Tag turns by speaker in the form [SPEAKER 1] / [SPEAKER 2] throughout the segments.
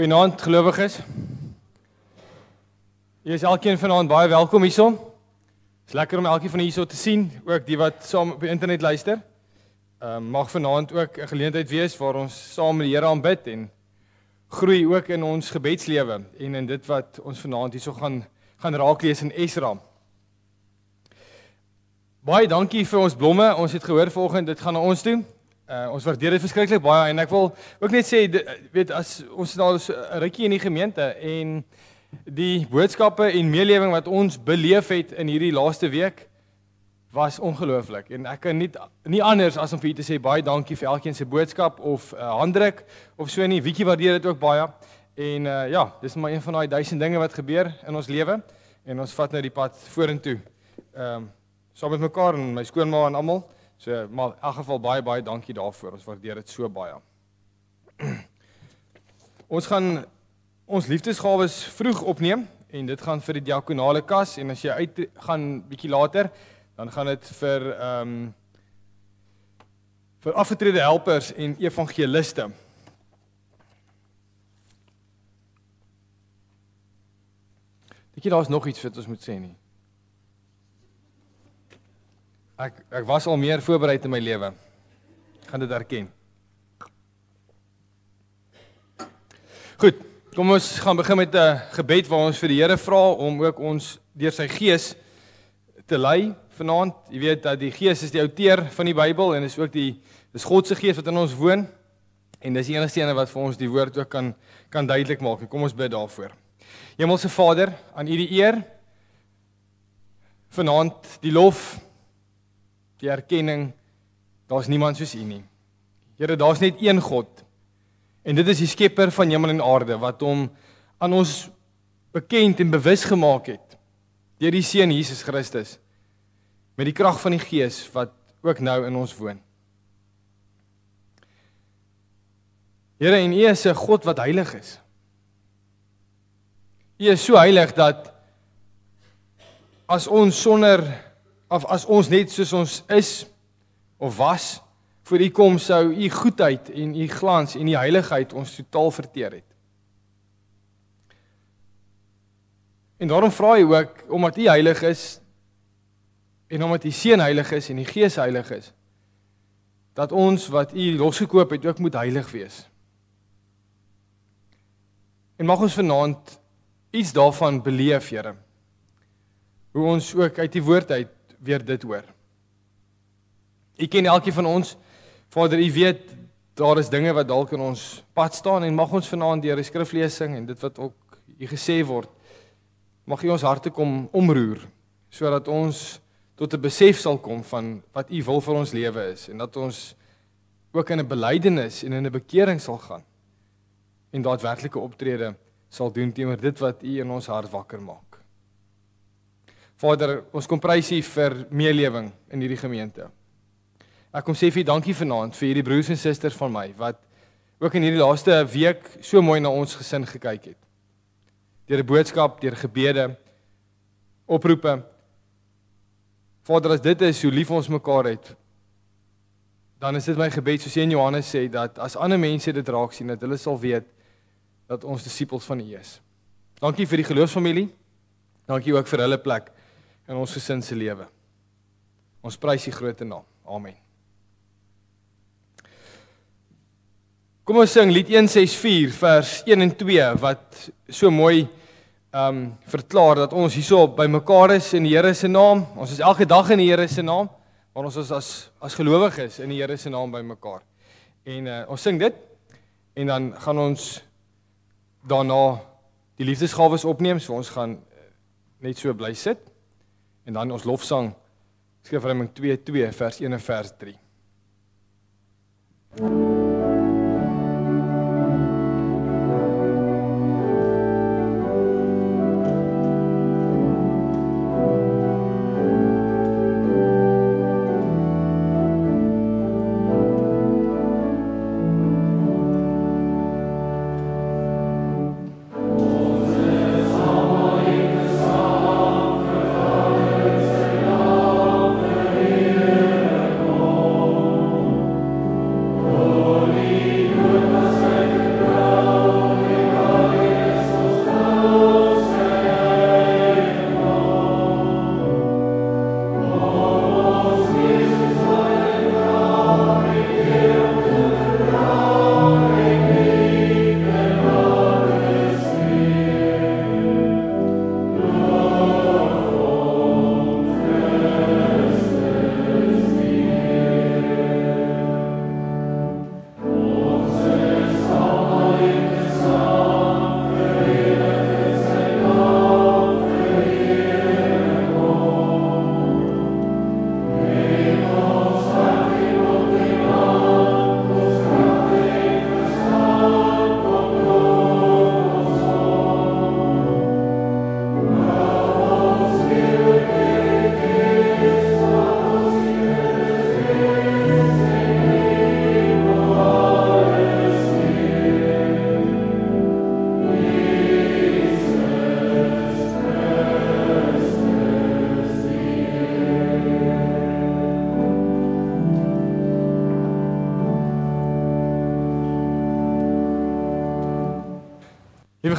[SPEAKER 1] Goeienaand gelowiges. Jy is elkeen vanaand baie welkom hierson. Dit is lekker om elkeen van julle hierso te sien, ook die wat saam op die internet luister. Ehm uh, mag vanaand ook 'n geleentheid wees waar ons saam met die Here aanbid en groei ook in ons gebedslewe en in dit wat ons vanaand hierso gaan gaan raak lees in Esra. Baie dankie vir ons blomme. Ons het gehoor vanoggend dit gaan na ons toe. Uh, ons waardeer dit verskriklik baie en ek wil ook net sê weet as ons nou 'n rukkie in die gemeente en die boodskappe en meelewing wat ons beleef het in hierdie laaste week was ongelooflik. En ek kan nie nie anders as om vir u te sê baie dankie vir elkeen se boodskap of uh, handdruk of so nie. Wiekie waardeer dit ook baie. En uh, ja dis maar een van daai duisend dinge wat gebeur in ons lewe en ons vat nou die pad vorentoe. Ehm um, saam met mekaar en my skoonma en almal So maar in elk geval baie baie dankie daarvoor. Ons waardeer dit so baie. ons gaan ons liefdesgawes vroeg opneem en dit gaan vir die diakonale kas en as jy uit gaan bietjie later dan gaan dit vir ehm um, vir afgetrede helpers en evangeliste. Dink jy daar's nog iets wat ons moet sê nie? Ek ek was al meer voorberei in my lewe. Ek gaan dit erken. Goed, kom ons gaan begin met 'n gebed waar ons vir die Here vra om ook ons deur sy gees te lei vanaand. Jy weet dat die Gees is die outeur van die Bybel en is ook die dis God se Gees wat in ons woon en dis die enigste een wat vir ons die woord ook kan kan duidelik maak. Kom ons bid daarvoor. Hemelse Vader, aan U die eer. Vanaand die lof die erkenning daar's niemand soos U nie. Here, daar's net een God. En dit is die skepper van hemel en aarde wat hom aan ons bekend en bewus gemaak het deur die seun Jesus Christus met die krag van die Gees wat ook nou in ons woon. Here, en U is 'n God wat heilig is. U is so heilig dat as ons sonder of as ons net soos ons is of was voor u kom sou u goedheid en u glans en u heiligheid ons totaal verteer het. En daarom vra hy ook omdat u heilig is en omdat u seun heilig is en die gees heilig is dat ons wat u losgekoop het ook moet heilig wees. En mag ons vanaand iets daarvan beleef, Here. Hoe ons ook uit die woord uit weer dit hoor. U ken elkeen van ons. Vader, u weet daar is dinge wat dalk in ons pad staan en mag ons vanaand deur die skriflesing en dit wat ook u gesê word, mag u ons harte kom omroer sodat ons tot 'n besef sal kom van wat u wil vir ons lewe is en dat ons ook in 'n belydenis en in 'n bekering sal gaan en daadwerklike optrede sal doen teenoor dit wat u in ons hart wakker maak. Vader, ons kom prys U vir meelewing in hierdie gemeente. Ek kom sê vir U dankie vanaand vir hierdie broers en susters van my wat ook in hierdie laaste week so mooi na ons gesin gekyk het. Deur 'n boodskap, deur gebede, oproepe. Vader, as dit is hoe lief ons mekaar het, dan is dit my gebed soos in Johannes sê dat as ander mense dit raak sien dat hulle sal weet dat ons disippels van U is. Dankie vir die geloofsfamilie. Dankie ook vir hulle plek in ons gesin se lewe. Ons prys U groot naam. Amen. Kom ons sing lied 164 vers 1 en 2 wat so mooi ehm um, verklaar dat ons hierso by mekaar is in die Here se naam. Ons is elke dag in die Here se naam, maar ons is as as gelowiges in die Here se naam by mekaar. En uh, ons sing dit en dan gaan ons daarna die liefdesgawes opneem, so ons gaan uh, net so bly sit. En dan ons lofsang Skrifryming 2:2 vers 1 en vers 3.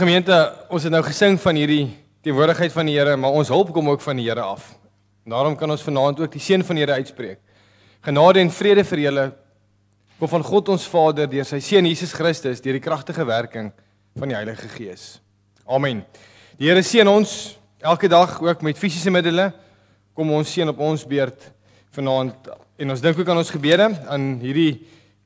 [SPEAKER 1] Gemeente, ons het nou gesing van hierdie teenwoordigheid van die Here, maar ons hulp kom ook van die Here af. Daarom kan ons vanaand ook die seën van die Here uitspreek. Genade en vrede vir julle kom van God ons Vader deur sy seun Jesus Christus deur die kragtige werking van die Heilige Gees. Amen. Die Here seën ons elke dag ook met fisiese middele. Kom ons seën op ons beurt vanaand en ons dink ook aan ons gebede aan hierdie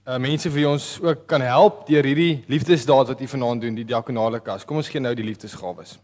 [SPEAKER 1] uh, mense vir ons ook kan help deur hierdie liefdesdaad wat u vanaand doen, die diakonale kas. Kom ons gee nou die liefdesgawes.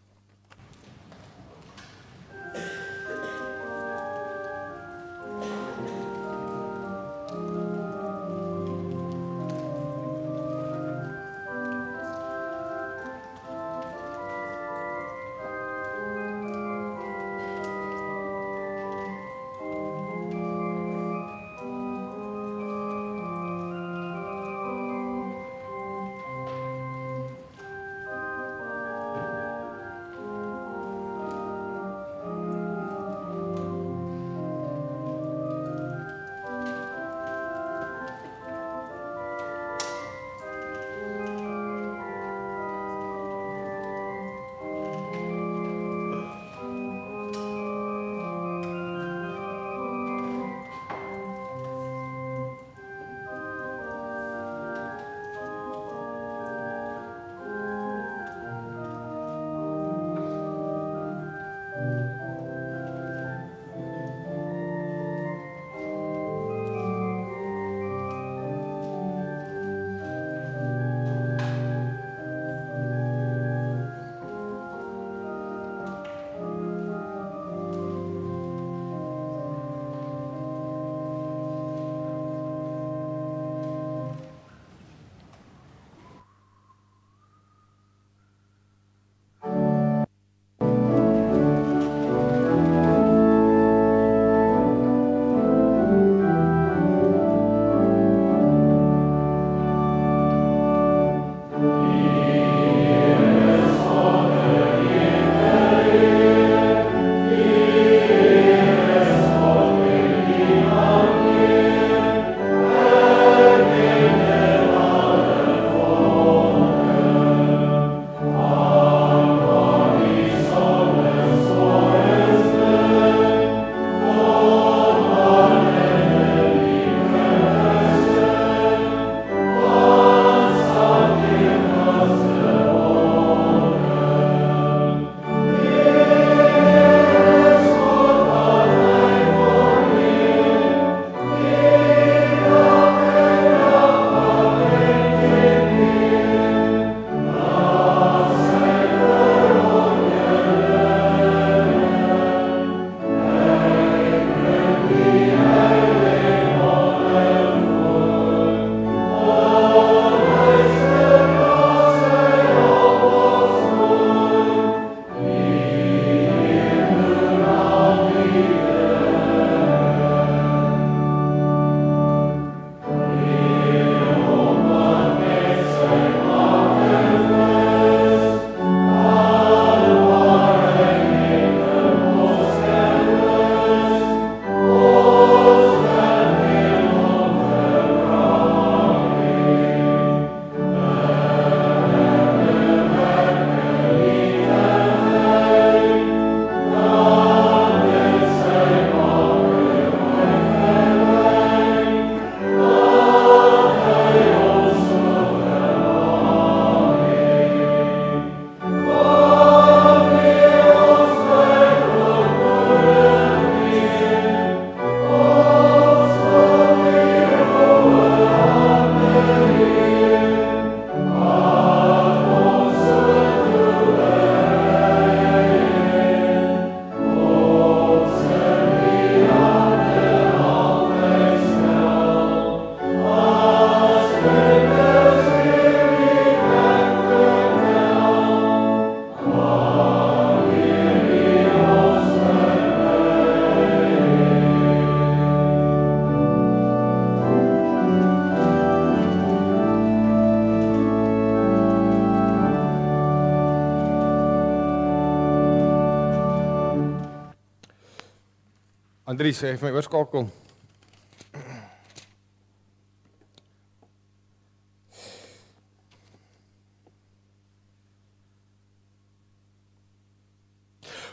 [SPEAKER 1] Andri sê vir my oorskakel.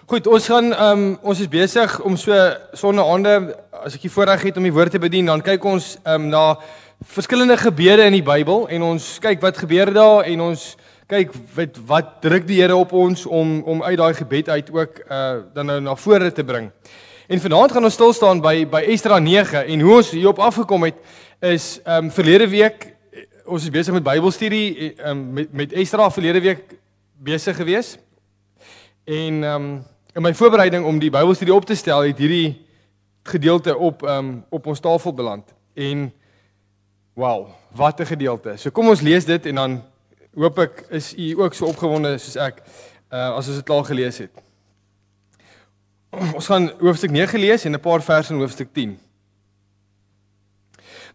[SPEAKER 1] Goed, ons gaan ehm um, ons is besig om so sonnaande as ek die voorreg het om die woord te bedien, dan kyk ons ehm um, na verskillende gebeure in die Bybel en ons kyk wat gebeur daar en ons kyk wat wat druk die Here op ons om om uit daai gebed uit ook uh dan nou na vore te bring. En vanaand gaan ons stil staan by by Esdra 9 en hoe ons hierop afgekom het is ehm um, verlede week ons is besig met Bybelstudie ehm um, met met Esdra verlede week besig gewees. En ehm um, in my voorbereiding om die Bybelstudie op te stel, het hierdie gedeelte op ehm um, op ons tafel beland. En wow, wat 'n gedeelte. So kom ons lees dit en dan hoop ek is u ook so opgewonde soos ek uh as ons dit klaar gelees het. Ons gaan hoofstuk 9 lees en 'n paar verse in hoofstuk 10.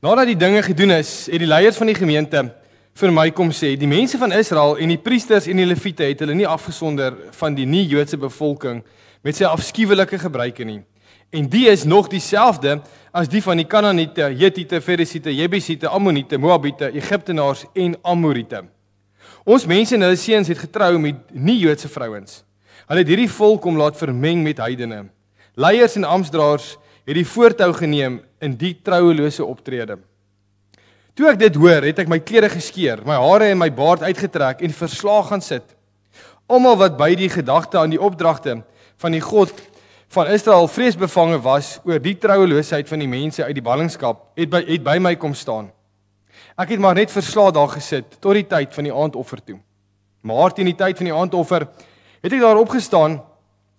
[SPEAKER 1] Nadat die dinge gedoen is, het die leiers van die gemeente vir my kom sê, die mense van Israel en die priesters en die leviete het hulle nie afgesonder van die nie-Joodse bevolking met sy afskuwelike gebruike nie. En die is nog dieselfde as die van die Kanaaniete, Hittite, Ferisiete, Jebusiete, Ammoniete, Moabiete, Egiptenaars en Amoriete. Ons mense en hulle seuns het getrou met nie-Joodse vrouens. Hulle het hierdie volk om laat vermeng met heidene. Leiers en amptdraers het die voortou geneem in die trouelose optrede. Toe ek dit hoor, het ek my klere geskeur, my hare en my baard uitgetrek en verslaag gaan sit. Almal wat by die gedagte aan die opdragte van die God van Israel vreesbevange was oor die troueloosheid van die mense uit die ballingskap, het by het by my kom staan. Ek het maar net verslae daar gesit tot die tyd van die aandoffer toe. Maar teen die tyd van die aandoffer het ek daar opgestaan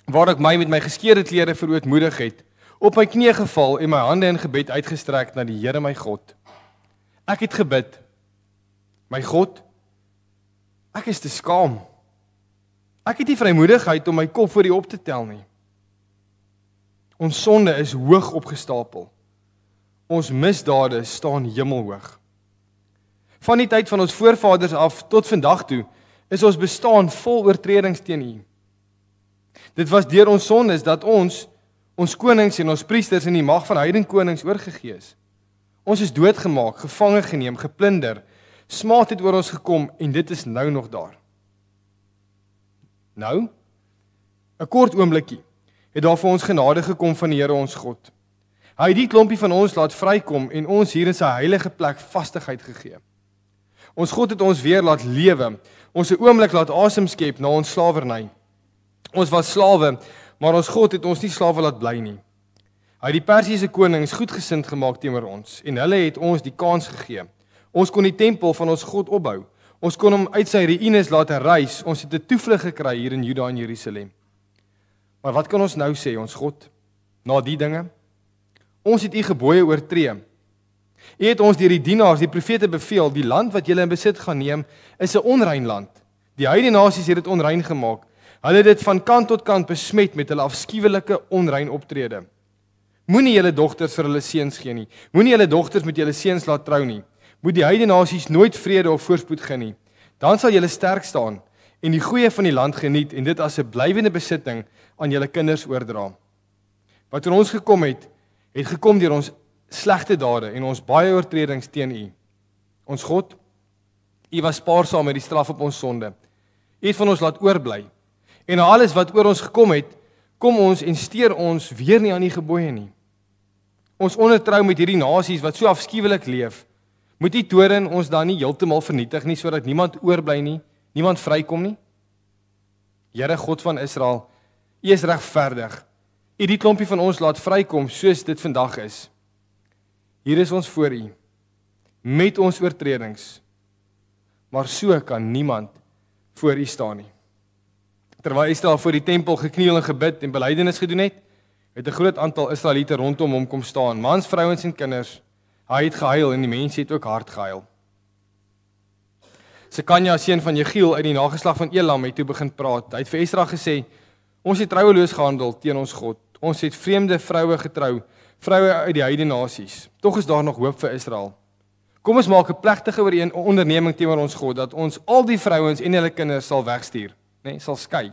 [SPEAKER 1] waar ek my met my geskeurde klere verootmoedig het, op my knieë geval en my hande in gebed uitgestrek na die Here my God. Ek het gebid: My God, ek is te skaam. Ek het nie vrymoedigheid om my kop voor U op te tel nie. Ons sonde is hoog opgestapel. Ons misdade staan hemelhoog. Van die tyd van ons voorvaders af tot vandag toe is ons bestaan vol oortredings teen U. Dit was deur ons sondes dat ons ons konings en ons priesters in die mag van heidene konings oorgegee is. Ons is doodgemaak, gevange geneem, geplunder. Smaad het oor ons gekom en dit is nou nog daar. Nou 'n kort oombliekie het daar vir ons genade gekom van die Here ons God. Hy het die klompie van ons laat vrykom en ons hier in sy heilige plek vastigheid gegee. Ons God het ons weer laat lewe. Ons 'n oomblik laat asem skep na ons slawerny. Ons was slawe, maar ons God het ons nie slawe laat bly nie. Hy het die Persiese konings goedgesind gemaak teenoor ons en hulle het ons die kans gegee. Ons kon die tempel van ons God opbou. Ons kon hom uit sy ruïnes laat herrys. Ons het 'n toevlug gekry hier in Juda en Jerusalem. Maar wat kan ons nou sê ons God na die dinge? Ons het u gebooie oortree. U het ons deur die dienaars, die profete beveel, die land wat julle in besit gaan neem, is 'n onrein land. Die heidene nasies het dit onrein gemaak. Hulle het dit van kant tot kant besmet met hulle afskuwelike onrein optrede. Moenie julle dogters vir hulle seuns gee nie. Moenie julle dogters met julle seuns laat trou nie. Moet die heidene nasies nooit vrede of voorspoed gee nie. Dan sal julle sterk staan en die goeie van die land geniet en dit as 'n blywende besitting aan julle kinders oordra. Wat oor ons gekom het, het gekom deur ons slegte dade en ons baie oortredings teen U. Ons God, U was spaarsaam met die straf op ons sonde. U het van ons laat oorbly. En na alles wat oor ons gekom het, kom ons en steur ons weer nie aan U gebooie nie. Ons ondertrou met hierdie nasies wat so afskuwelik leef. Moet U toren ons dan nie heeltemal vernietig nie sodat niemand oorbly nie, niemand vrykom nie? Here God van Israel, U is regverdig. U die klompie van ons laat vrykom soos dit vandag is. Hier is ons voor U met ons oortredings. Maar so kan niemand voor U staan nie. Terwyl Israel voor die tempel gekniel en gebid en belydenis gedoen het, het 'n groot aantal Israeliete rondom hom kom staan, mans, vrouens en kinders. Hy het gehuil en die mense het ook hard gehuil. Sekanja seun van Jegiel uit die nageslag van Elam het toe begin praat. Hy het vir Esdra gesê: Ons het troueloos gehandel teen ons God. Ons het vreemde vroue getrou, vroue uit die heidene nasies. Tog is daar nog hoop vir Israel. Kom ons maak 'n plegtige ooreen onderneming teenoor ons God dat ons al die vrouens en hulle kinders sal wegstuur, nê, nee, sal skei.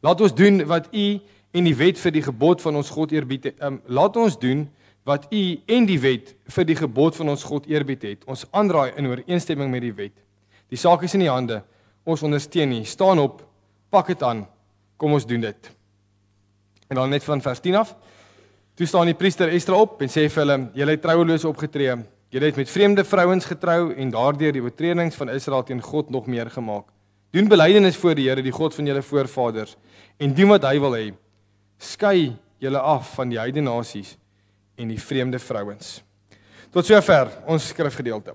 [SPEAKER 1] Laat ons doen wat U en die wet vir die gebod van ons God eerbied. Um, laat ons doen wat U en die wet vir die gebod van ons God eerbied het. Ons aanraai in ooreenstemming met die wet. Die saak is in die hande. Ons ondersteun nie. Staan op. Pak dit aan. Kom ons doen dit. En dan net van vers 10 af. Toe staan die priester Esdra op en sê vir hulle: "Julle het troueloos opgetree. Julle het met vreemde vrouens getrou en daardeur die oortredings van Israel teen God nog meer gemaak. Doen belydenis voor die Here, die God van julle voorvaders, en doen wat hy wil hê. Skei julle af van die heidene nasies en die vreemde vrouens." Tot sover ons skrifgedeelte.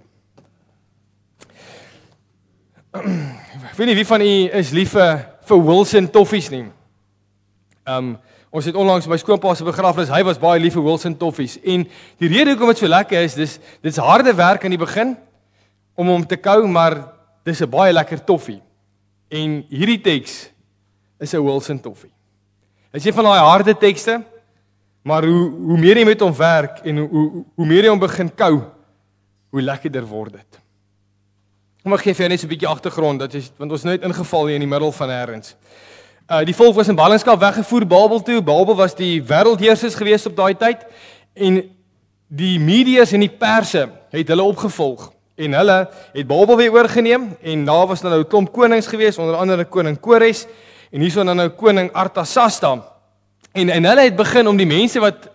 [SPEAKER 1] Ek weet nie wie van u is lief vir Wilson Toffies nie. Um ons het onlangs by skoonpa se begrafnis, hy was baie lief vir Wilson Toffies en die rede hoekom dit so lekker is, dis dit's harde werk aan die begin om hom te kou, maar dis 'n baie lekker toffie. En hierdie teks is 'n Wilson Toffie. Hy sê van daai harde tekste, maar hoe hoe meer jy met hom werk en hoe hoe, hoe meer jy hom begin kou, hoe lekkerder word dit. Kom ek gee vir jou net so 'n bietjie agtergrond dat jy want ons nou net ingeval hier in die middel van nêrens. Uh die volk was in ballingskap weggevoer Babel toe. Babel was die wêreldheersers gewees op daai tyd en die medias en die perse het hulle opgevolg en hulle het Babel weer oorgeneem en daar was nou 'n klomp konings gewees onder andere koning Kores en hierso dan nou koning Artasasta. En en hulle het begin om die mense wat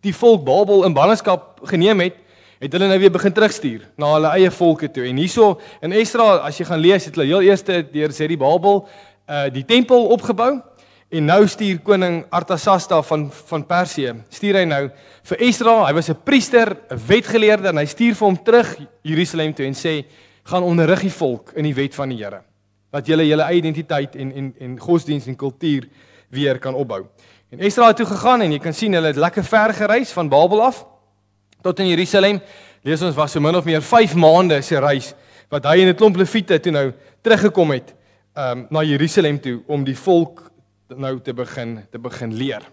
[SPEAKER 1] die volk Babel in ballingskap geneem het het hulle nou weer begin terugstuur na hulle eie volke toe. En hierso in Esdra, as jy gaan lees, het hulle heel eerste deur Zerubabel uh die tempel opgebou en nou stuur koning Artasasta van van Persië, stuur hy nou vir Esdra, hy was 'n priester, 'n wetgeleerde en hy stuur vir hom terug Jerusalem toe en sê gaan onderrig die volk in die wet van die Here. Dat julle julle eie identiteit en en en godsdienst en kultuur weer kan opbou. En Esdra het toe gegaan en jy kan sien hulle het lekker ver gereis van Babel af tot in Jerusalem. Lees ons was so min of meer 5 maande se reis wat hy en 'n klomp leviete toe nou teruggekom het um na Jerusalem toe om die volk nou te begin te begin leer.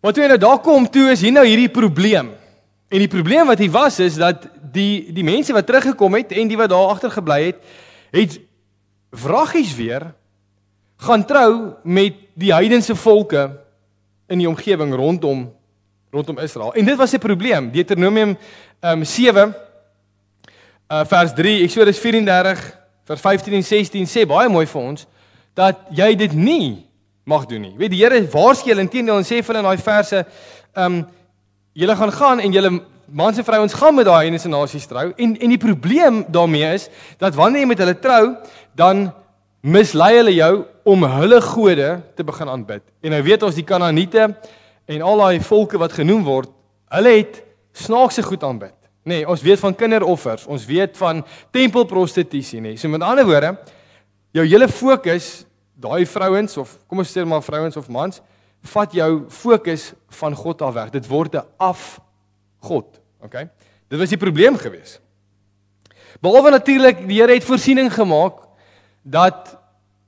[SPEAKER 1] Maar toe hy nou daar kom toe is hier nou hierdie probleem. En die probleem wat hier was is dat die die mense wat teruggekom het en die wat daar agter gebly het, het vragies weer gaan trou met die heidense volke in die omgewing rondom rondom Israel. En dit was 'n probleem. Deuteronomium um 7 uh vers 3, Eksodus 34 vers 15 en 16 sê baie mooi vir ons dat jy dit nie mag doen nie. Weet die Here waarsku hulle intedeel en sê vir hulle in daai verse um julle gaan gaan en julle mans en vrouens gaan met daai heidense nasies trou en en die probleem daarmee is dat wanneer jy met hulle trou, dan mislei hulle jou om hulle gode te begin aanbid. En nou weet ons die Kanaaniete en al daai volke wat genoem word, hulle het snaakse goed aanbid. Nê, nee, ons weet van kinderoffers, ons weet van tempelprostitusie, nê. Nee. So met ander woorde, jou hele fokus, daai vrouens of kom ons sê maar vrouens of mans, vat jou fokus van God af weg. Dit word 'n af God, okay? Dit was die probleem gewees. Behalwe natuurlik die Here het voorsiening gemaak dat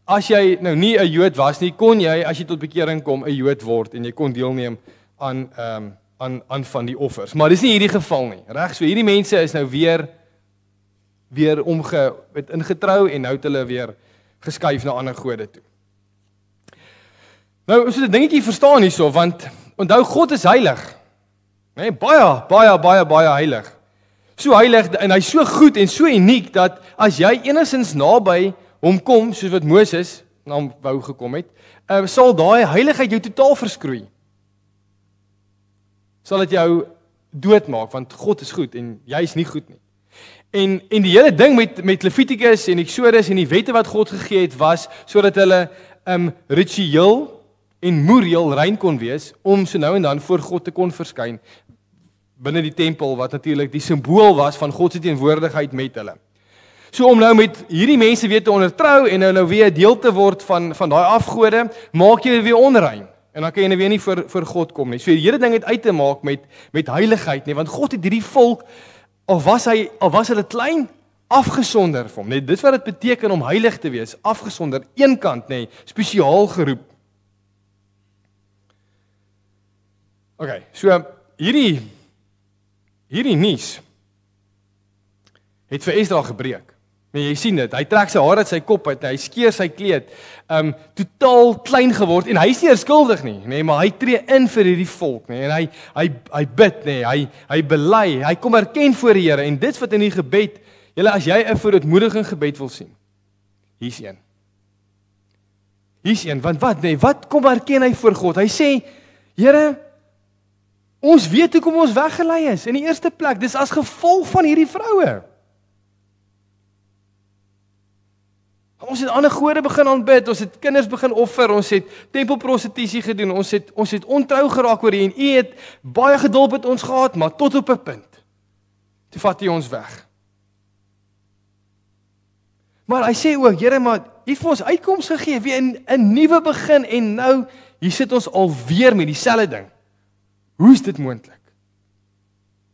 [SPEAKER 1] as jy nou nie 'n Jood was nie, kon jy as jy tot bekering kom 'n Jood word en jy kon deelneem aan ehm um, aan aan van die offers. Maar dis nie hierdie geval nie. Reg, so hierdie mense is nou weer weer omge het ingetrou en nou het hulle weer geskuif na ander gode toe. Nou, ons moet 'n dingetjie verstaan hierso want onthou God is heilig. Né? Nee, baie baie baie baie heilig. So heilig en hy's so goed en so uniek dat as jy enigsins naby hom kom soos wat Moses na hom wou gekom het, uh, sal daai heiligheid jou totaal verskroei. Sal dit jou doodmaak want God is goed en jy is nie goed nie. En en die hele ding met met Levitikus en Eksodus en die wette wat God gegee het was sodat hulle um ritueel en moreel rein kon wees om so nou en dan voor God te kon verskyn binne die tempel wat natuurlik die simbool was van God se teenwoordigheid met hulle. So om nou met hierdie mense weer te ondertrou en nou nou weer deel te word van van daai afgode, maak jy weer onrein. En dan kan jy nou weer nie vir vir God kom nie. So die hele ding het uit te maak met met heiligheid nie, want God het hierdie volk of was hy of was hulle klein afgesonder vir hom. Net dis wat dit beteken om heilig te wees, afgesonder, eenkant nê, spesiaal geroep. OK, so hierdie hierdie nuus het vir Esdra gebreek. Maar jy sien dit, hy trek sy hare uit sy kop uit, hy skeer sy kleed, um totaal klein geword en hy is nie skuldig nie, nê, nee, maar hy tree in vir hierdie volk, nê, nee, en hy hy hy bid, nê, nee, hy hy bely, hy kom erken voor die Here en dit wat in die gebed, julle as jy 'n verootmoediging gebed wil sien. Hier's een. Hier's een, want wat nee, wat kom erken hy voor God? Hy sê, Here, ons weet hoekom ons weggelei is. In die eerste plek, dis as gevolg van hierdie vroue. Ons het ander gode begin aanbid, ons het kinders begin offer, ons het tempelprostitusie gedoen, ons het ons het ontrou geraak oor U en U het baie geduld met ons gehad, maar tot op 'n punt. Toe vat U ons weg. Maar hy sê ook, Here, maar U het vir ons uitkoms gegee, weer 'n 'n nuwe begin en nou hier sit ons alweer met dieselfde ding. Hoe is dit moontlik?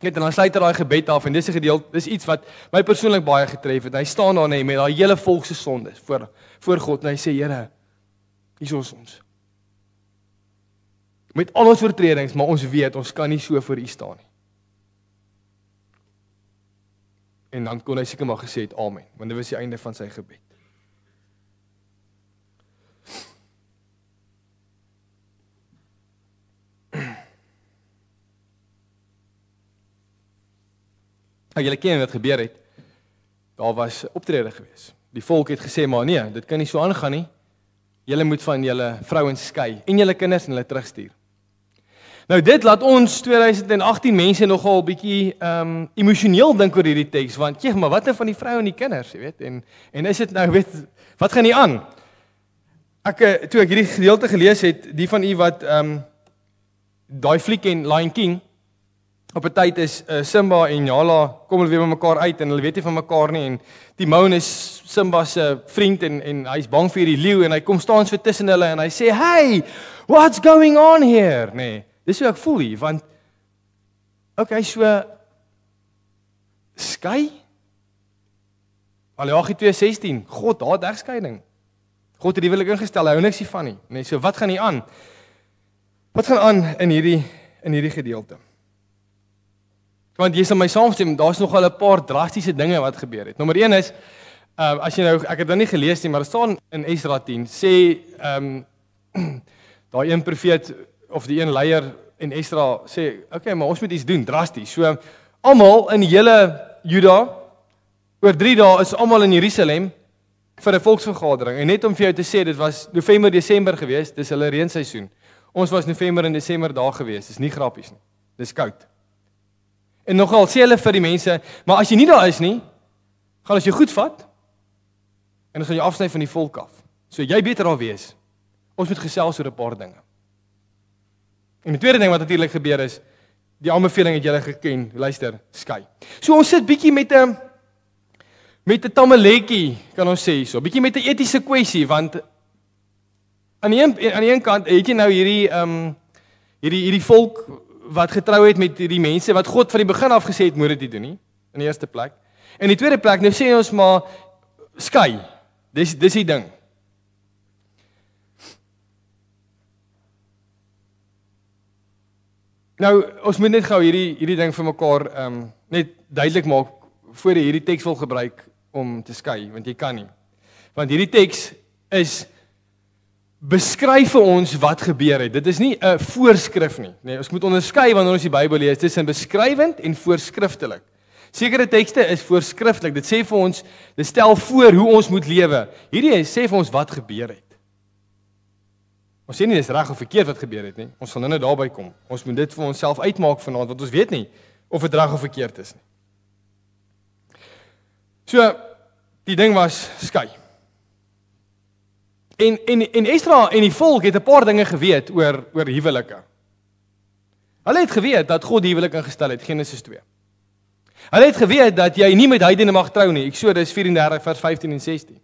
[SPEAKER 1] Net en dan sluit hy daai gebed af en dis 'n gedeelte, dis iets wat my persoonlik baie getref het. Hy staan daar net met daai hele volk se sondes voor voor God en hy sê Here, hier is ons ons. Met al ons oortredings, maar ons weet ons kan nie so voor U staan nie. En dan kon hy seker maar gesê het amen, want dit was die einde van sy gebed. Nou julle ken wat gebeur het. Daar was optrede gewees. Die volk het gesê maar nee, dit kan nie so aangaan nie. Julle moet van julle vrouens skei en julle kinders en hulle terugstuur. Nou dit laat ons 2018 mense nogal bietjie ehm um, emosioneel dink oor hierdie teks want kyk maar watter van die vroue en die kinders, jy weet, en en is dit nou weet wat gaan hier aan? Ek eh, toe ek hierdie gedeelte gelees het, die van u wat ehm um, daai fliek en Lion King Op 'n tyd is uh, Simba en Nala kom hulle weer by mekaar uit en hulle weet nie van mekaar nie en Timon is Simba se vriend en en hy's bang vir die leeu en hy kom staan so tussen hulle en hy sê, "Hey, what's going on here?" Nee, dis hoe ek voel hier want okay, so skei Malagi 2:16, God haat egskeiding. God het die huwelik ingestel, hy hou niks hiervan nie. Nee, so wat gaan hier aan? Wat gaan aan in hierdie in hierdie gedeelte? Want jy sal my saamstem, daar's nog al 'n paar drastiese dinge wat gebeur het. Nommer 1 is ehm uh, as jy nou ek het dit nie gelees nie, maar dit staan in Esdra 10 sê ehm um, daai een profeet of die een leier in Esdra sê, "Oké, okay, maar ons moet iets doen drasties." So almal in hele Juda oor 3 dae is almal in Jerusalem vir 'n volksvergadering. En net om vir jou te sê, dit was November, Desember gewees, dis hulle reenseisoen. Ons was November en Desember daar gewees. Dis nie grappies nie. Dis koud. En nogal sê hulle vir die mense, maar as jy nie daar is nie, gaan ons jou goed vat en ons gaan jou afsny van die volk af. So jy beter daar wees. Ons moet gesels oor 'n paar dinge. En die tweede ding wat natuurlik gebeur is, die aanbeveling het julle geken, luister, skei. So ons sit bietjie met 'n met 'n tamaletjie, kan ons sê hierso, bietjie met 'n etiese kwessie want aan die een aan die een kant het jy nou hierdie ehm um, hierdie hierdie volk wat getrou het met die mense wat God van die begin af gesê het moet dit doen nie in die eerste plek. In die tweede plek nou sê ons maar skei. Dis dis die ding. Nou ons moet net gou hierdie hierdie ding vir mekaar ehm um, net duidelik maak voor jy hierdie teks wil gebruik om te skei want jy kan nie. Want hierdie teks is beskryf vir ons wat gebeur het. Dit is nie 'n voorskrif nie. Nee, ons moet onderskei wanneer ons die Bybel lees tussen beskrywend en voorskriftelik. Sekere tekste is voorskriftelik. Dit sê vir ons, dit stel voor hoe ons moet lewe. Hierdie sê vir ons wat gebeur het. Ons sê nie dis reg of verkeerd wat gebeur het nie. Ons gaan nou-nou daarby kom. Ons moet dit vir onsself uitmaak vanaand want ons weet nie of dit reg of verkeerd is nie. So, die ding was skei. En en en Esdra en die volk het 'n paar dinge geweet oor oor huwelike. Hulle het geweet dat God die huwelik ingestel het, Genesis 2. Hulle het geweet dat jy nie met heidene mag trou nie, Eksodus 34 vers 15 en 16.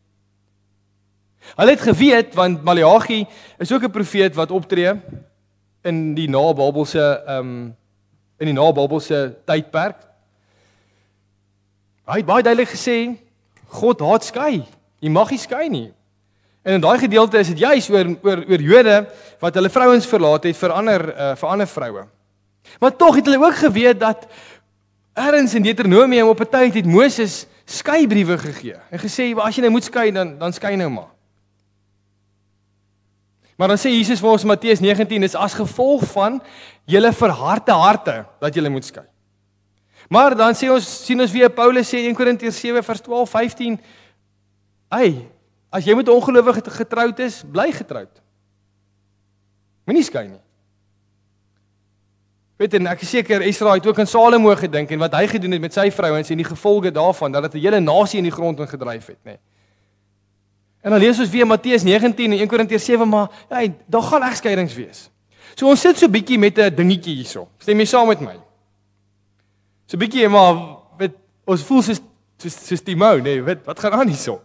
[SPEAKER 1] Hulle het geweet want Maleagi is ook 'n profeet wat optree in die na-Babelse ehm um, in die na-Babelse tydperk. Hy het baie duidelik gesê God haat skei. Jy mag nie skei nie. En in daai gedeelte is dit juis oor oor oor Jode wat hulle vrouens verlaat het vir ander uh, vir ander vroue. Maar tog het hulle ook geweet dat ergens in Deuteronomium op 'n tyd het Moses skeibriewe gegee en gesê as jy nou moet skei dan dan skei nou maar. Maar dan sê Jesus vir ons Matteus 19 is as gevolg van julle verharde harte dat julle moet skei. Maar dan sê ons sien ons weer Paulus sê 1 Korintiërs 7 vers 12 15 Hey, As jy met 'n ongelowige getroud is, bly getroud. Moenie skei nie. Weet en ek is seker Israel het ook aan Salomo gedink en wat hy gedoen het met sy vrouens en die gevolge daarvan dat dit 'n hele nasie in die grond ingedryf het, nê. Nee. En dan lees ons weer Matteus 19 en 1 Korintiërs 7 maar ja, daar gaan egskeidings wees. So ons sit so bietjie met 'n dingetjie hierso. Stem jy saam met my? So bietjie maar weet ons voel soos soos soos die mou, nee, weet wat gaan aan hierso?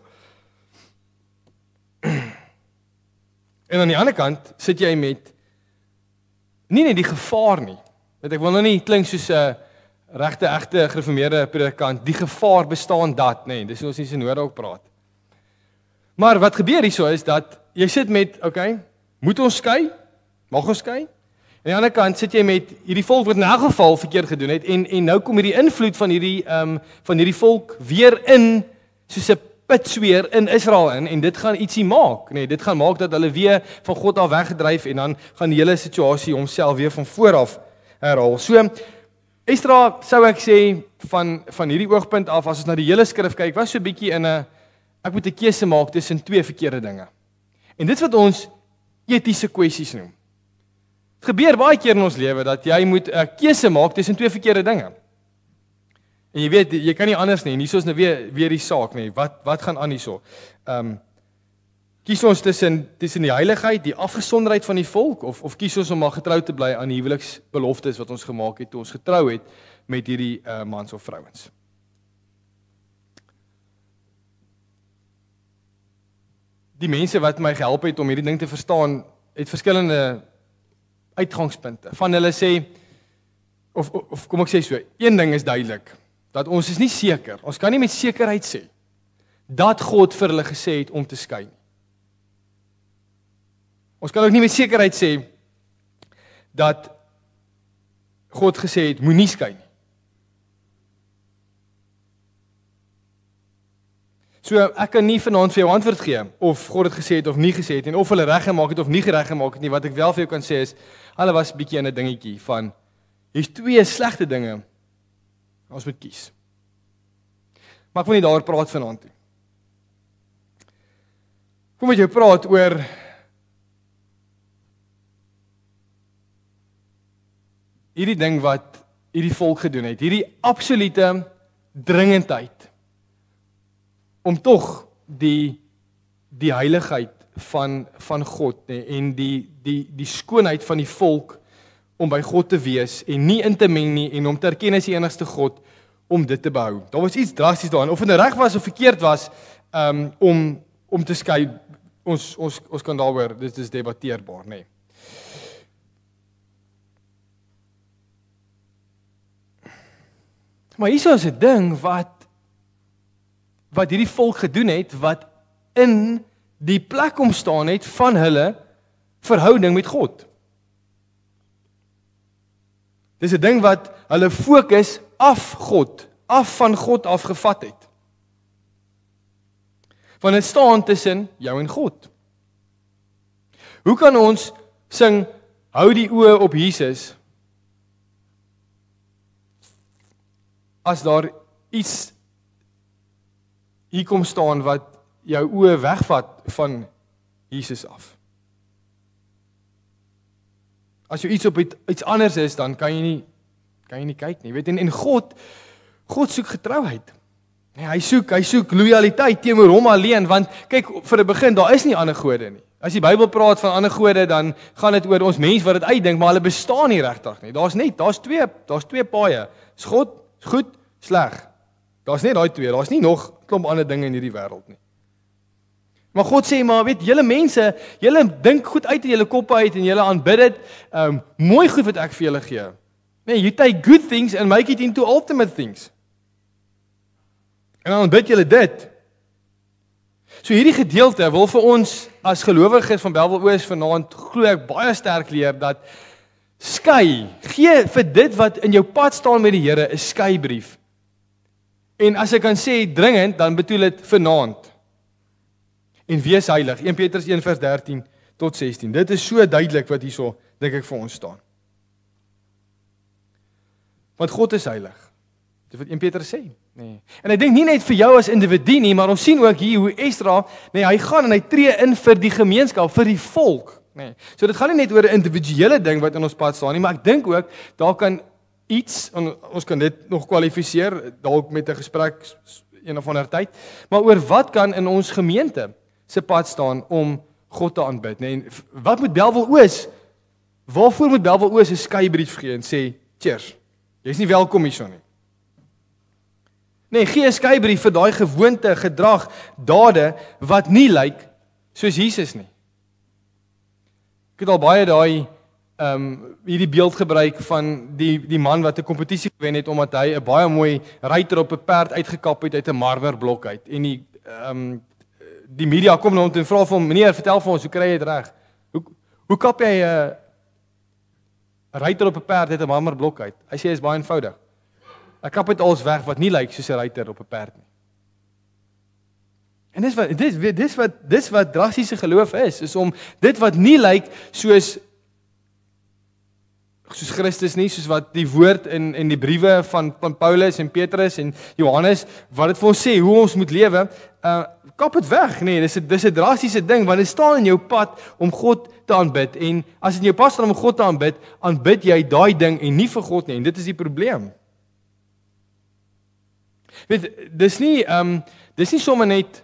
[SPEAKER 1] En aan die ander kant sit jy met nie net die gevaar nie. Want ek wil nou nie klink soos 'n regte egte gereformeerde predikant. Die gevaar bestaan dat, nê. Nee, dis ons nie se nodig ook praat. Maar wat gebeur hierso is dat jy sit met, okay, moet ons skei? Mag ons skei? Aan die ander kant sit jy met hierdie volk wat in elk geval verkeerd gedoen het en en nou kom hierdie invloed van hierdie ehm um, van hierdie volk weer in soos 'n pitsweer in Israel in en dit gaan ietsie maak, nê. Nee, dit gaan maak dat hulle weer van God af weggedryf en dan gaan die hele situasie homself weer van voor af herhaal. So Esdra sou ek sê van van hierdie oogpunt af as ons na die hele skrif kyk, was so 'n bietjie in 'n ek moet 'n keuse maak tussen twee verkeerde dinge. En dit wat ons etiese kwessies noem. Dit gebeur baie keer in ons lewe dat jy moet 'n keuse maak tussen twee verkeerde dinge. En jy weet, jy kan nie anders nie. Hier is nou weer weer die saak nie. Wat wat gaan aan hierso? Ehm um, kies ons tussen tussen die heiligheid, die afgesonderheid van die volk of of kies ons om maar getrou te bly aan die huweliksbeloftes wat ons gemaak het toe ons getrou het met hierdie uh, mans of vrouens? Die mense wat my gehelp het om hierdie ding te verstaan, het verskillende uitgangspunte. Van hulle sê of of kom ek sê so, een ding is duidelik dat ons is nie seker. Ons kan nie met sekerheid sê dat God vir hulle gesê het om te skei nie. Ons kan ook nie met sekerheid sê dat God gesê het moenie skei nie. So ek kan nie vanaand vir jou antwoord gee of God het gesê het of nie gesê het en of hulle reg gemaak het of nie reg gemaak het nie. Wat ek wel vir jou kan sê is hulle was bietjie in 'n dingetjie van hier's twee slegte dinge Ons moet kies. Maar ek wil nie daaroor praat vanaand nie. Kom met jou praat oor hierdie ding wat hierdie volk gedoen het, hierdie absolute dringendheid om tog die die heiligheid van van God nê en die die die skoonheid van die volk om by God te wees en nie in te meng nie en om te erken as die enigste God om dit te behou. Daar was iets drasties daarin of dit nou reg was of verkeerd was um, om om te skei. Ons ons ons kan daaroor dit is debatteerbaar, nê. Nee. Maar hier is 'n ding wat wat hierdie volk gedoen het wat in die plek om staan het van hulle verhouding met God. Dis 'n ding wat hulle fokus af God, af van God afgevat het. Want dit staan tussen jou en God. Hoe kan ons sing hou die oë op Jesus as daar iets hier kom staan wat jou oë wegvat van Jesus af? As jy iets op iets anders is, dan kan jy nie kan jy nie kyk nie. Weet en en God God soek getrouheid. Nee, hy soek hy soek lojaliteit teenoor hom alleen want kyk vir 'n begin daar is nie ander gode nie. As die Bybel praat van ander gode dan gaan dit oor ons mens wat dit uitdink maar hulle bestaan nie regtig nie. Daar's net daar's twee daar's twee paaie. Is God goed, sleg. Daar's net daai twee. Daar's nie nog klomp ander dinge in hierdie wêreld nie. Maar God sê maar weet julle mense, julle dink goed uit in julle koppe uit en julle aanbid dit. Um mooi goed wat ek vir julle gee. Nee, you take good things and make it into ultimate things. En dan bid julle dit. So hierdie gedeelte wil vir ons as gelowiges van Bellville Oos vanaand glo ek baie sterk leer dat skei, gee vir dit wat in jou pad staan met die Here 'n skeibrief. En as ek kan sê dringend, dan bedoel dit vanaand en wees heilig. 1 Petrus 1 vers 13 tot 16. Dit is so duidelik wat hierso dink ek vir ons staan. Want God is heilig. Dis wat 1 Petrus sê. Nee. En ek dink nie net vir jou as individu nie, maar ons sien ook hier hoe Esdra, nee, hy gaan en hy tree in vir die gemeenskap, vir die volk, nee. So dit gaan nie net oor 'n individuele ding wat in ons pad staan nie, maar ek dink ook daar kan iets en ons kan dit nog kwalifiseer dalk met 'n gesprek een of ander tyd, maar oor wat kan in ons gemeente se pad staan om God te aanbid, nê? Nee, wat moet Belwel Oos? Waarvoor moet Belwel Oos 'n skeybrief gee en sê, "Cheers. Jy's nie welkom hierson nie." Nee, gee 'n skeybrief vir daai gewoonte, gedrag, dade wat nie lyk soos Jesus nie. Ek het al baie daai ehm um, hierdie beeld gebruik van die die man wat 'n kompetisie gewen het omdat hy 'n baie mooi ruiter op 'n perd uitgekap het uit 'n marmerblok uit en die ehm um, die media kom na hom toe en vra vir hom meneer vertel vir ons hoe kry jy dit reg? Hoe hoe kap jy 'n uh, ruiter op 'n perd uit 'n marmerblok uit? Hy sê dit is baie eenvoudig. Ek kap dit als weg wat nie lyk soos 'n ruiter op 'n perd nie. En dis wat dis dis wat dis wat drastiese geloof is, is om dit wat nie lyk soos soos Christus nie, soos wat die woord in in die briewe van van Paulus en Petrus en Johannes wat dit vir ons sê hoe ons moet lewe, uh kap dit weg. Nee, dis 'n dis 'n drastiese ding want dit staan in jou pad om God te aanbid en as dit in jou pad staan om God te aanbid, aanbid jy daai ding en nie vir God nie en dit is die probleem. Weet, dis nie ehm um, dis nie sommer net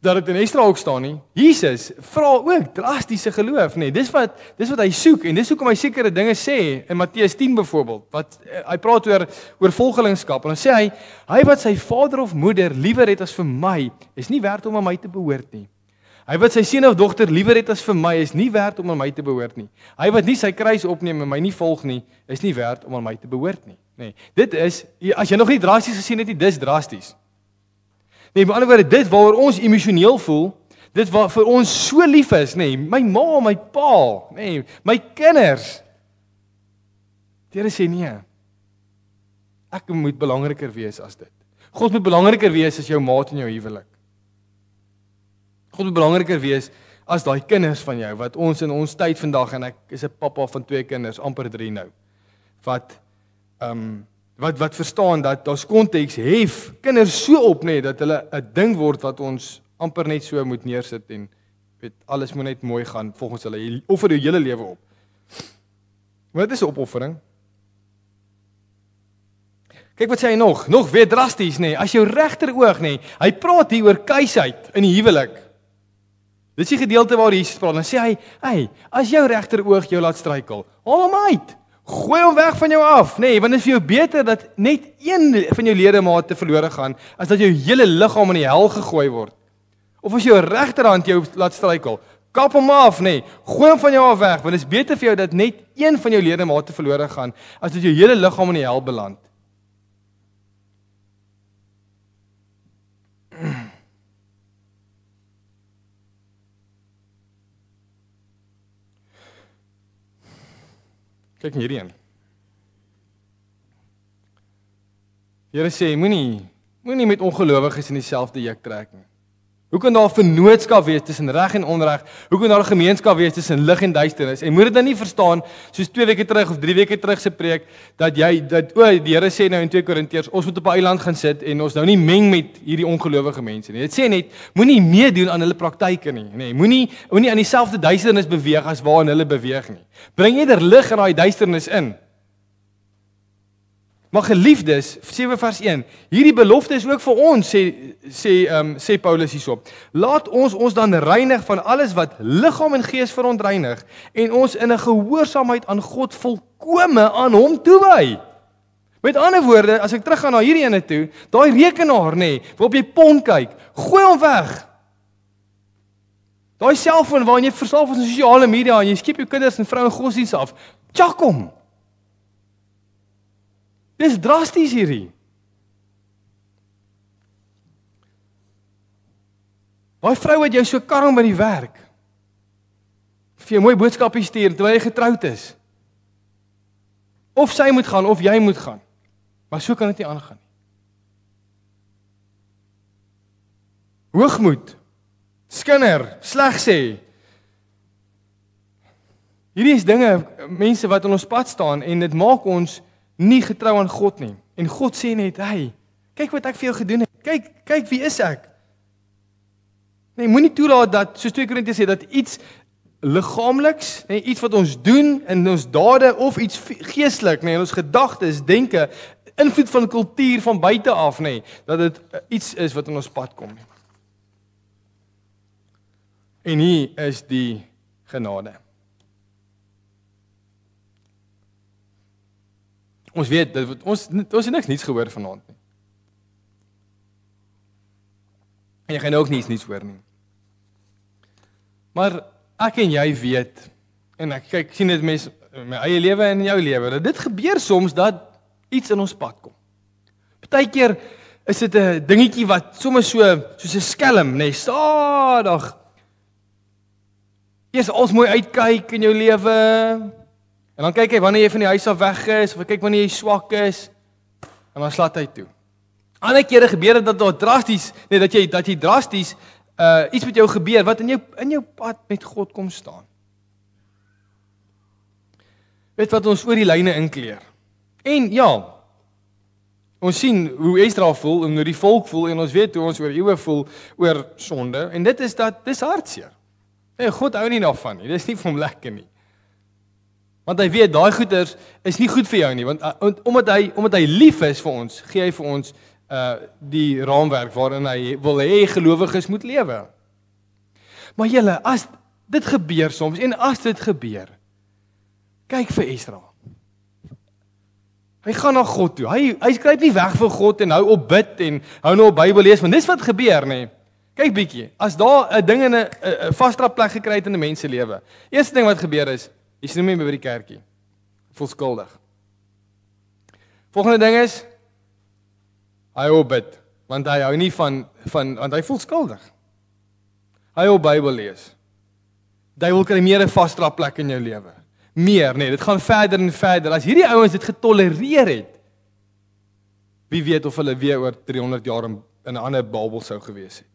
[SPEAKER 1] dat dit in Esdra ook staan nie. Jesus vra ook drastiese geloof, nê. Nee, dis wat dis wat hy soek en dis hoekom hy sekere dinge sê in Matteus 10 byvoorbeeld. Wat uh, hy praat oor oor volgelingskap en dan sê hy hy wat sy vader of moeder liewer het as vir my, is nie werd om aan my te behoort nie. Hy wat sy seun of dogter liewer het as vir my, is nie werd om aan my te behoort nie. Hy wat nie sy kruis opneem en my nie volg nie, is nie werd om aan my te behoort nie, nê. Nee, dit is as jy nog nie drasties gesien het nie, dis drasties. Nee, met ander woorde, dit waaroor ons emosioneel voel, dit wat vir ons so lief is, nê, nee, my ma, my pa, nê, nee, my kinders. Die Here sê nee. Ek moet belangriker wees as dit. God moet belangriker wees as jou maat in jou huwelik. God moet belangriker wees as daai kinders van jou wat ons in ons tyd vandag en ek is 'n pappa van twee kinders, amper 3 nou. Wat ehm um, wat wat verstaan dat daar's konteks hef kinders so op nê dat hulle 'n ding word wat ons amper net so moet neersit en weet alles moet net mooi gaan volgens hulle offer jou hele lewe op. Wat is 'n opoffering? Kyk wat sê hy nog, nog weer drasties nê, as jou regter oog nê, hy praat hier oor keisheid in die huwelik. Dis die gedeelte waar Jesus praat, dan sê hy, "Hey, as jou regter oog jou laat struikel, haal hom uit." Gooi hom weg van jou af, nê, nee, want dit is vir jou beter dat net een van jou ledemate verlore gaan as dat jou hele liggaam in die hel gegooi word. Of as jou regterhand jou laat struikel, kap hom af, nê. Nee, gooi hom van jou af weg, want dit is beter vir jou dat net een van jou ledemate verlore gaan as dat jou hele liggaam in die hel beland. Kyk hierdie een. Here sê moenie moenie met ongelowiges in dieselfde juk trek nie. Hoe kan daar vennootskap wees tussen reg en onreg? Hoe kan daar 'n gemeenskap wees tussen lig en duisternis? En moet dit dan nie verstaan soos 2 weke terug of 3 weke terug se preek dat jy dat o, die Here sê nou in 2 Korintiërs ons moet op 'n eiland gaan sit en ons nou nie meng met hierdie ongelowige mense nie. Dit sê net moenie meedoen aan hulle praktyke nie, nê. Nee, moenie moenie aan dieselfde duisternis beweeg as waarin hulle beweeg nie. Bring eerder lig in daai duisternis in. Maar geliefdes, 7 vers 1. Hierdie belofte is ook vir ons sê sê ehm um, sê Paulus hierso. Laat ons ons dan reinig van alles wat liggaam en gees verontreinig en ons in 'n gehoorsaamheid aan God volkome aan hom toewy. Met ander woorde, as ek teruggaan na hierdie ene toe, daai rekenaar nê, nee, waarop jy pon kyk, gooi hom weg. Daai selfoon waarin jy verslaaf is aan sosiale media en jy skiep jou kinders en vrou en godsdienst af. Chak hom. Dis drasties hierdie. Daai vrou wat jou so karm by die werk. Vir jou mooi boodskappe stuur terwyl jy getroud is. Of sy moet gaan of jy moet gaan. Maar so kan dit nie aangaan nie. Hoogmoed. Skinder, sleg sê. Hierdie is dinge mense wat in ons pad staan en dit maak ons nie getrou aan God nie. En God sê net, "Hey, kyk wat ek vir jou gedoen het. Kyk, kyk wie is ek?" Nee, moenie toelaat dat soos 2 Korintiërs sê dat iets liggaamliks, nee, iets wat ons doen in ons dade of iets geestelik, nee, in ons gedagtes, denke, invloed van kultuur van buite af, nee, dat dit eh, iets is wat in ons pad kom. En hier is die genade. Ons weet dat ons ons het niks niets gehoor vanaand nie. En jy gaan ook niets niets hoor nie. Maar ek en jy weet en ek kyk sien dit mes my eie lewe en in jou lewe dat dit gebeur soms dat iets in ons pad kom. Partykeer is dit 'n dingetjie wat sommer so soos 'n skelm nê, nee, stadig. Eers ons mooi uitkyk in jou lewe En dan kyk hy wanneer jy van die huis af weg is of kyk wanneer jy swak is en dan slaat hy toe. Ander kere gebeur dit dat daar drasties, nee dat jy dat jy drasties uh iets met jou gebeur wat in jou in jou pad met God kom staan. Weet wat ons oor die lyne inkleer. En ja, ons sien hoe Esdra voel en hoe die volk voel en ons weet hoe ons oor eeue voel oor sonde en dit is dat dis hartseer. Nee, God hou nie daarvan nie. Dis nie vir hom lekker nie. Want hy weet daai goeders is nie goed vir jou nie, want uh, omdat hy omdat hy lief is vir ons, gee hy vir ons uh die raamwerk waarin hy wil hê gelowiges moet lewe. Maar julle, as dit gebeur soms en as dit gebeur, kyk vir Israel. Hy gaan na God toe. Hy hy skryf nie weg vir God en hou op bid en hou nou op Bybel lees want dis wat gebeur nê. Kyk bietjie, as daar 'n ding in 'n vaste plek gekry het in 'n mens se lewe. Eerste ding wat gebeur is, Jy sien nie by die kerkie. Voel skuldig. Volgende ding is hy hou bid want hy hou nie van van want hy voel skuldig. Hy hou Bybel lees. Jy wil kry meer 'n vaste plek in jou lewe. Meer, nee, dit gaan verder en verder. As hierdie ouens dit getolereer het, wie weet of hulle weer oor 300 jaar in 'n ander Babel sou gewees het.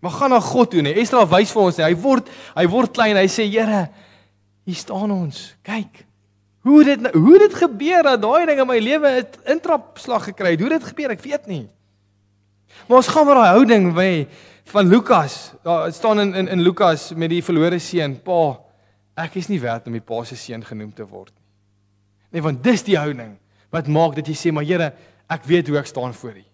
[SPEAKER 1] Maar gaan na God toe, nee. Esdra wys vir ons, nee, hy word hy word klein. Hy sê, "Here, Hier staan ons. Kyk. Hoe dit nou, hoe dit gebeur dat daai ding in my lewe 'n intrapslag gekry het. Hoe dit gebeur, ek weet nie. Maar ons gaan met daai houding by van Lukas. Daar staan in in in Lukas met die verlore seun, pa, ek is nie werd om die pa se seun genoem te word nie. Nee, want dis die houding wat maak dat jy sê, maar Here, ek weet hoe ek staan voor U.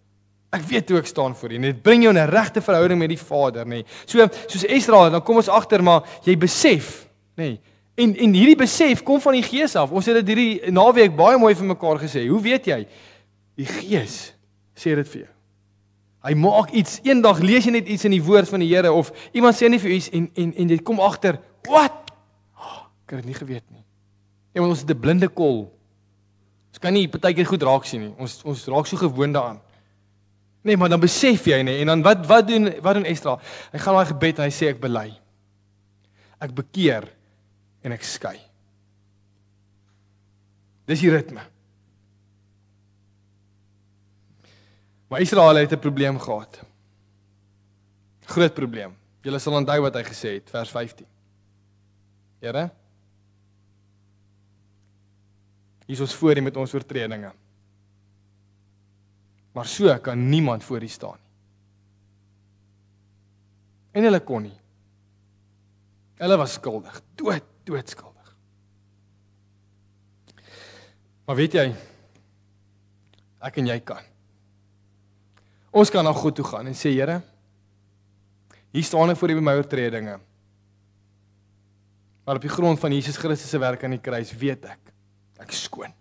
[SPEAKER 1] Ek weet hoe ek staan voor U. Dit bring jou 'n regte verhouding met die Vader, nê. So soos Esdra, dan kom ons agter maar jy besef, nê, En en hierdie besef kom van die Gees af. Ons het dit hierdie naweek baie mooi vir mekaar gesê. Hoe weet jy? Die Gees sê dit vir jou. Hy maak iets. Eendag lees jy net iets in die woord van die Here of iemand sê net vir iets en en en jy kom agter, "Wat? Oh, ek het dit nie geweet nie." Ja, want ons het 'n blinde kol. Ons kan nie partykeer goed raak sien nie. Ons ons raak so gewoond daaraan. Nee, maar dan besef jy nê en dan wat wat doen wat doen Estra? Hy gaan daai gebed en hy sê ek bely. Ek bekeer en ek skei. Dis die ritme. Maar Israel het 'n probleem gehad. Groot probleem. Julle sal onthou wat hy gesê het, vers 15. Here Hier is ons voor U met ons oortredinge. Maar so kan niemand voor U staan nie. En hulle kon nie. Hulle was skuldig, dood doodskuldig. Maar weet jy ek en jy kan. Ons kan na God toe gaan en sê Here, hier staan ek voor U met my oortredinge. Maar op die grond van Jesus Christus se werk aan die kruis weet ek ek skoon.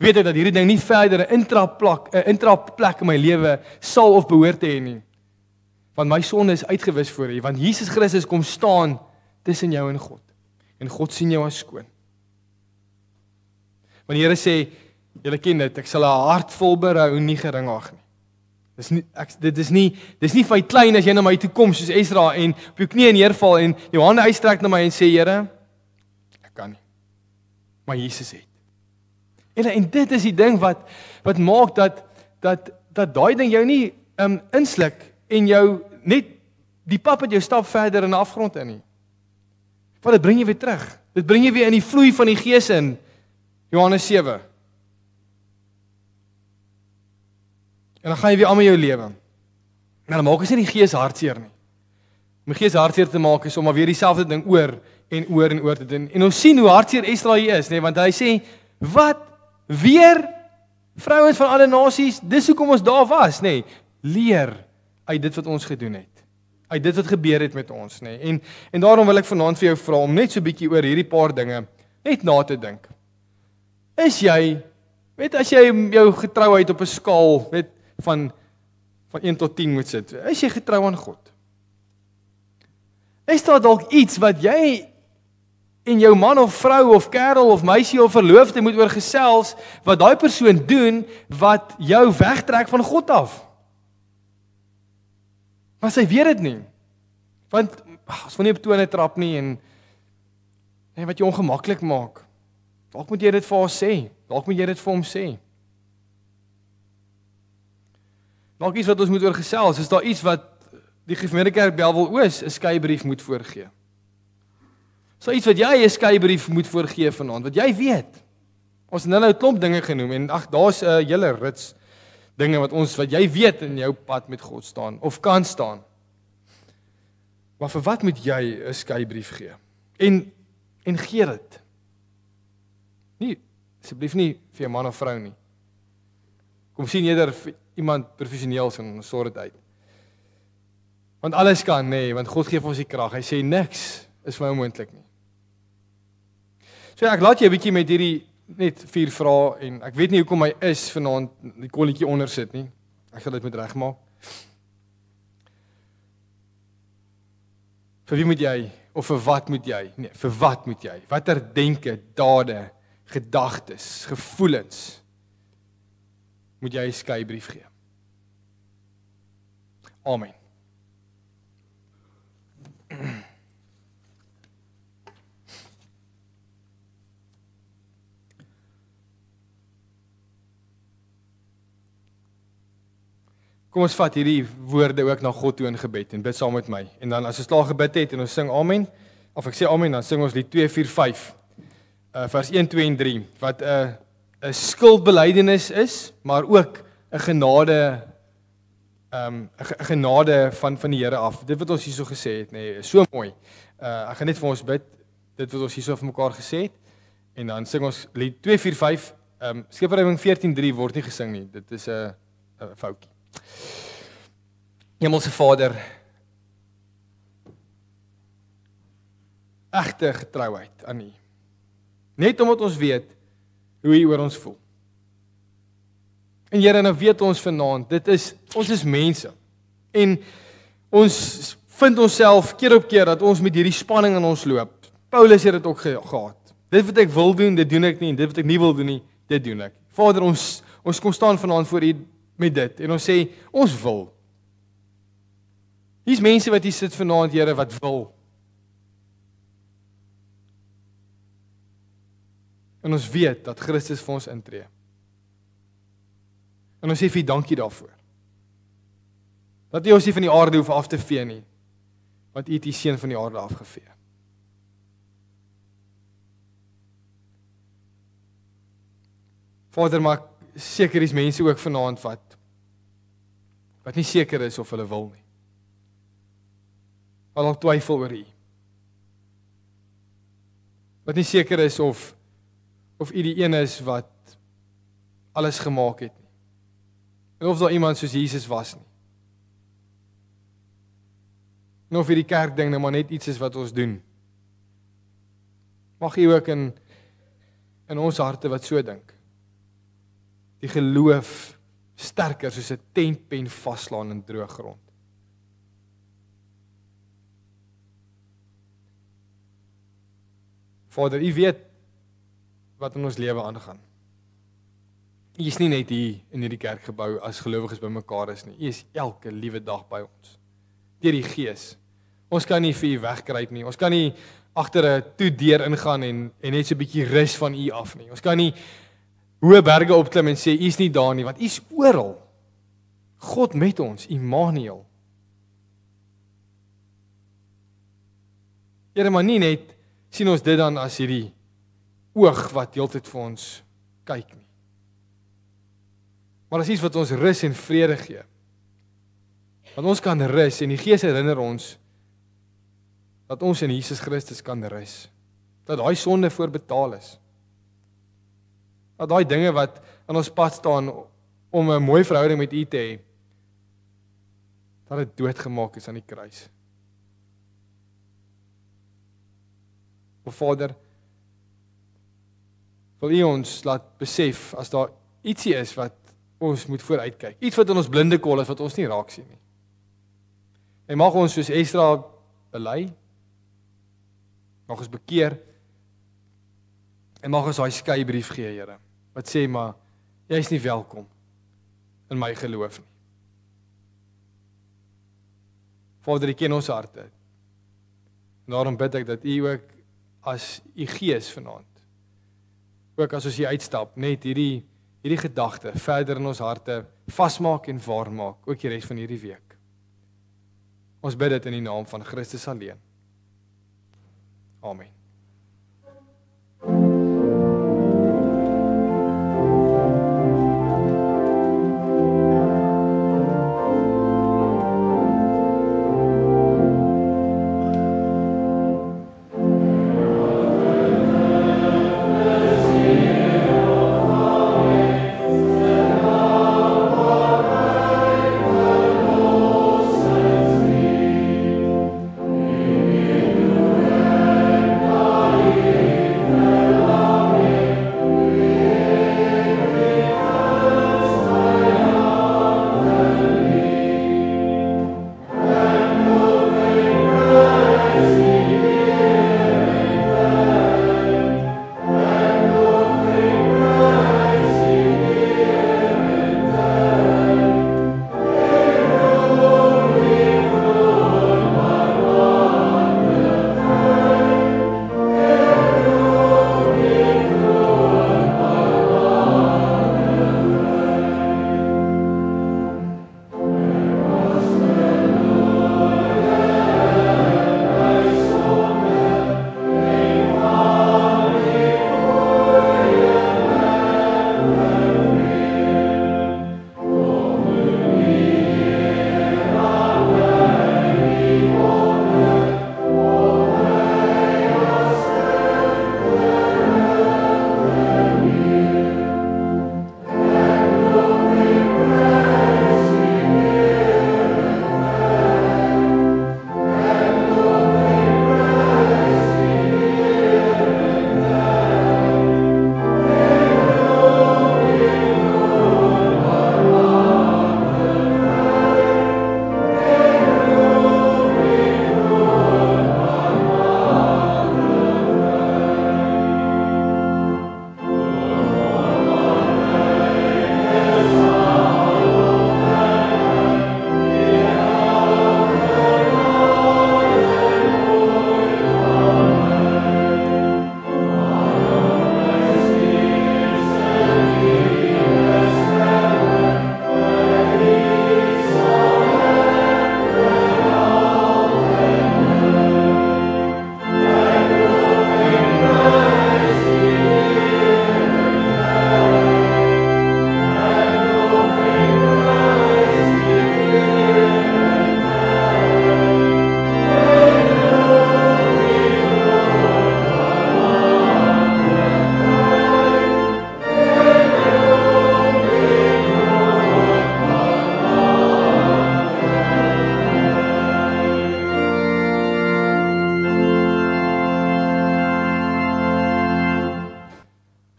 [SPEAKER 1] Weet ek dat hierdie ding nie verder 'n intrapplek 'n intrapplek in my lewe sal of behoort te hê nie. Want my sonde is uitgewis voor U, want Jesus Christus kom staan tussen jou en God en God sien jou as skoon. Want die Here sê, julle ken dit, ek sal 'n hart vol berou nie gering ag nie. Dis nie ek dit is nie dis nie vir klein as jy na my toe kom soos Esdra en op jou knieë neerval en jou hande uitstrek na my en sê Here, ek kan nie. Maar Jesus het. En en dit is die ding wat wat maak dat dat dat daai ding jou nie um insluk en jou net die pap met jou stap verder in die afgrond in nie. Want dit bring jy weer terug. Dit bring jy weer in die vloei van die Gees in. Johannes 7. En dan gaan jy weer aan met jou lewe. En dan maak ons nie die gees hartseer nie. Om die gees hartseer te maak is om maar weer dieselfde ding oor en oor en oor te doen. En ons sien hoe hartseer Esdra hier is, nê, nee, want hy sê, "Wat? Weer vrouens van alle nasies? Dis hoekom ons daar was, nê? Nee, leer uit dit wat ons gedoen het. Uit dit wat gebeur het met ons, nê. Nee. En en daarom wil ek vanaand vir jou vra om net so 'n bietjie oor hierdie paar dinge net na te dink. Is jy weet as jy jou getrouheid op 'n skaal, weet van van 1 tot 10 moet sit. Is jy getrou aan God? Is daar dalk iets wat jy en jou man of vrou of kerel of meisie of verloofde moet oor gesels wat daai persoon doen wat jou wegtrek van God af? Maar sy weet dit nie. Want as van nie op tone trap nie en en wat jou ongemaklik maak. Dalk moet jy dit vir haar sê. Dalk moet jy dit vir hom sê. Dalk iets wat ons moet oor gesels, is daar iets wat die Gemeente Kerk Belwel Oos 'n skeibrief moet voorgee. So iets wat jy 'n skeibrief moet voorgee vanaand, wat jy weet. Ons het nou nou klomp dinge genoem en ag daar's 'n hele rits dinge wat ons wat jy weet in jou pad met God staan of kan staan. Maar vir wat moet jy 'n skeibrief gee? En en gee dit. Nie asseblief nie vir 'n man of vrou nie. Kom sien eerder iemand professioneel sien ons sorg dit uit. Want alles kan nê, nee, want God gee vir ons die krag. Hy sê niks is vir my onmoontlik nie. So ek laat jy 'n bietjie met hierdie net vier vrae en ek weet nie hoekom hy is vanaand die kolletjie onder sit nie. Ek sal dit met regmaak. Vir wie moet jy of vir wat moet jy? Nee, vir wat moet jy? Watter denke, dade, gedagtes, gevoelens moet jy 'n skeybrief gee. Amen. Kom ons vat hierdie woorde ook na God toe in gebed en bid saam met my. En dan as ons klaar gebid het en ons sing amen, of ek sê amen, dan sing ons lied 245. Uh vers 1 2 en 3 wat 'n uh, 'n skuldbelydenis is, maar ook 'n genade ehm um, 'n genade van van die Here af. Dit wat ons hierso gesê het, nê, nee, so mooi. Uh ek gaan net vir ons bid dit wat ons hierso vir mekaar gesê het en dan sing ons lied 245. Ehm um, Skepperywing 14:3 word nie gesing nie. Dit is 'n 'n foutjie. Hemelse Vader, egte getrouheid aan U. Net omdat ons weet hoe hy oor ons voel. En Here, nou weet ons vanaand, dit is ons is mense. En ons vind onsself keer op keer dat ons met hierdie spanning in ons loop. Paulus het dit ook ge gehad. Dit wat ek wil doen, dit doen ek nie en dit wat ek nie wil doen nie, dit doen ek. Vader, ons ons kom staan vanaand voor U met dit en ons sê ons wil. Hier's mense wat hier sit vanaand, Here, wat wil. En ons weet dat Christus vir ons intree. En ons sê vir dankie daarvoor. Dat U ons nie van die aarde hoef af te vee nie. Want U het U seun van die aarde afgevee. Vader, maar seker is mense ook vanaand wat wat nie seker is of hulle wil nie. Hulle twyfel oor U. Wat nie seker is of of u die een is wat alles gemaak het nie. En of daar iemand soos Jesus was nie. En of hierdie kerk ding nou maar net iets is wat ons doen. Mag u ook in in ons harte wat so dink. Die geloof sterker soos 'n tentpen vaslaan in droë grond. Vader, u weet wat in ons lewe aangaan. U is nie net hier in hierdie kerkgebou as gelowiges bymekaar is nie. U is elke liewe dag by ons. Deur die Gees. Ons kan nie vir u wegkruip nie. Ons kan nie agter 'n toe deur ingaan en en net so 'n bietjie rus van u af nie. Ons kan nie hoë berge opklim en sê u is nie daar nie, want u is oral. God met ons, Immanuel. Here maar nie net sien ons dit dan as hierdie oog wat heeltyd vir ons kyk nie. Maar is iets wat ons rus en vrede gee. Want ons kan rus en die Gees herinner ons dat ons in Jesus Christus kan rus. Dat daai sonde voorbetaal is. Dat daai dinge wat aan ons pad staan om 'n mooi verhouding met U te hê, dat dit doodgemaak is aan die kruis. O Vader, wil U ons laat besef as daar ietsie is wat ons moet vooruitkyk. Iets wat in ons blinde kol is wat ons nie raak sien nie. En mag ons soos Esdra bely. Mag ons bekeer. En mag ons daai skeybrief gee, Here, wat sê maar jy's nie welkom in my geloof nie. Vader, U ken ons harte. En daarom bid ek dat U ook as U Gees vanaand ook as ons hier uitstap, net hierdie hierdie gedagte verder in ons harte vasmaak en waarmaak ook die res van hierdie week. Ons bid dit in die naam van Christus alleen. Amen.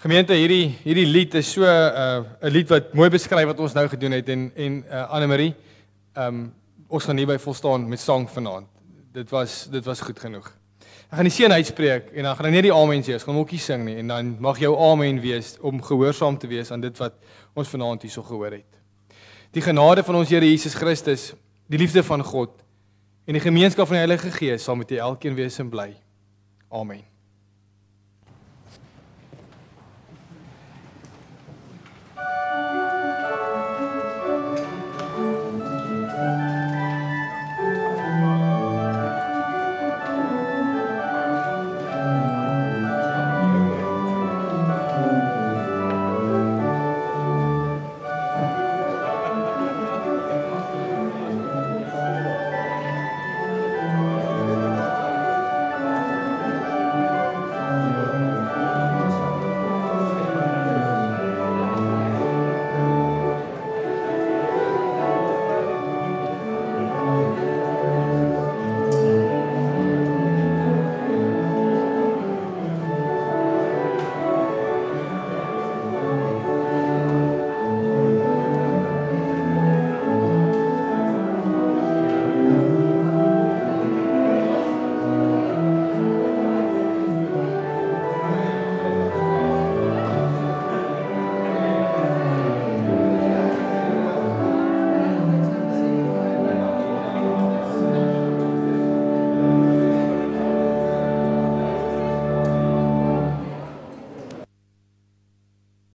[SPEAKER 1] Gemeente hierdie hierdie lied is so 'n uh, 'n lied wat mooi beskryf wat ons nou gedoen het en en uh, Anne Marie ehm um, ons gaan hierby volstaan met sang vanaand. Dit was dit was goed genoeg. Ek gaan die seën uitspreek en dan gaan ek net die amen sê. Ons gaan ookie sing nie en dan mag jou amen wees om gehoorsaam te wees aan dit wat ons vanaand hierso gehoor het. Die genade van ons Here Jesus Christus, die liefde van God en die gemeenskap van die Heilige Gees sal met julle elkeen wees en bly. Amen.